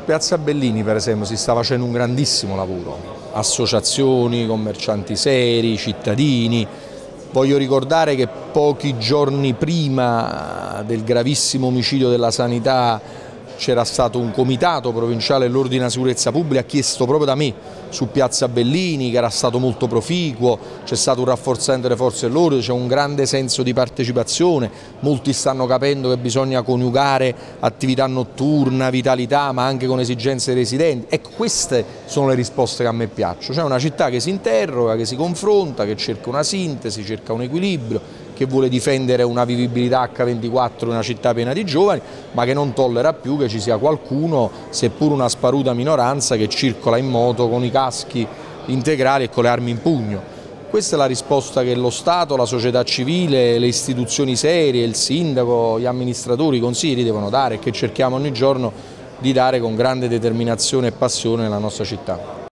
Piazza Bellini per esempio si sta facendo un grandissimo lavoro, associazioni, commercianti seri, cittadini. Voglio ricordare che pochi giorni prima del gravissimo omicidio della sanità c'era stato un comitato provinciale dell'ordine e sicurezza pubblica chiesto proprio da me su Piazza Bellini che era stato molto proficuo, c'è stato un rafforzamento delle forze dell'ordine, c'è un grande senso di partecipazione, molti stanno capendo che bisogna coniugare attività notturna, vitalità ma anche con esigenze dei residenti. Ecco queste sono le risposte che a me piacciono, cioè una città che si interroga, che si confronta, che cerca una sintesi, cerca un equilibrio, che vuole difendere una vivibilità H24 in una città piena di giovani, ma che non tollera più che ci sia qualcuno, seppur una sparuta minoranza, che circola in moto con i caschi integrali e con le armi in pugno. Questa è la risposta che lo Stato, la società civile, le istituzioni serie, il sindaco, gli amministratori, i consigli devono dare e che cerchiamo ogni giorno di dare con grande determinazione e passione nella nostra città.